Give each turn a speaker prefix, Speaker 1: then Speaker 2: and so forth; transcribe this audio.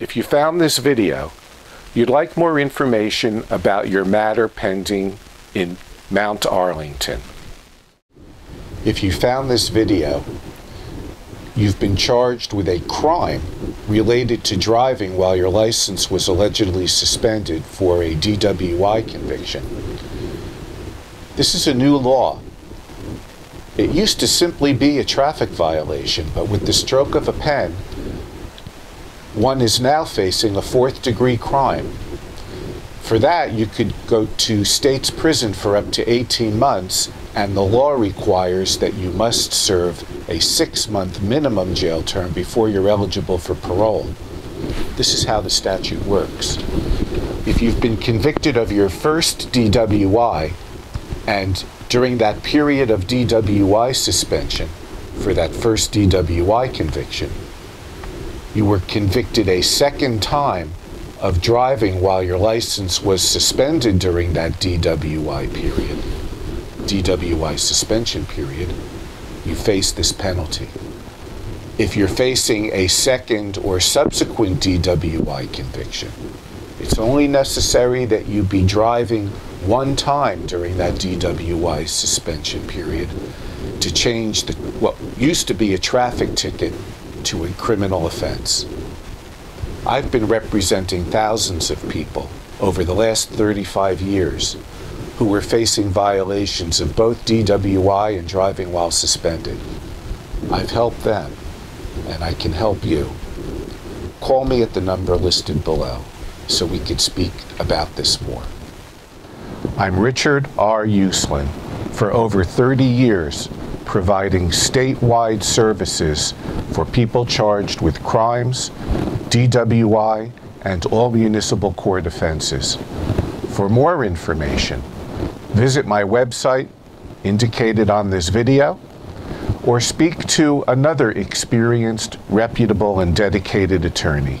Speaker 1: If you found this video, you'd like more information about your matter pending in Mount Arlington. If you found this video, you've been charged with a crime related to driving while your license was allegedly suspended for a DWI conviction. This is a new law. It used to simply be a traffic violation, but with the stroke of a pen, one is now facing a fourth degree crime. For that, you could go to state's prison for up to 18 months, and the law requires that you must serve a six month minimum jail term before you're eligible for parole. This is how the statute works. If you've been convicted of your first DWI, and during that period of DWI suspension, for that first DWI conviction, you were convicted a second time of driving while your license was suspended during that DWI period, DWI suspension period, you face this penalty. If you're facing a second or subsequent DWI conviction, it's only necessary that you be driving one time during that DWI suspension period to change the, what used to be a traffic ticket to a criminal offense. I've been representing thousands of people over the last 35 years who were facing violations of both DWI and driving while suspended. I've helped them, and I can help you. Call me at the number listed below so we can speak about this more. I'm Richard R. Uslan. For over 30 years, providing statewide services for people charged with crimes, DWI, and all municipal court offenses. For more information, visit my website indicated on this video or speak to another experienced, reputable, and dedicated attorney.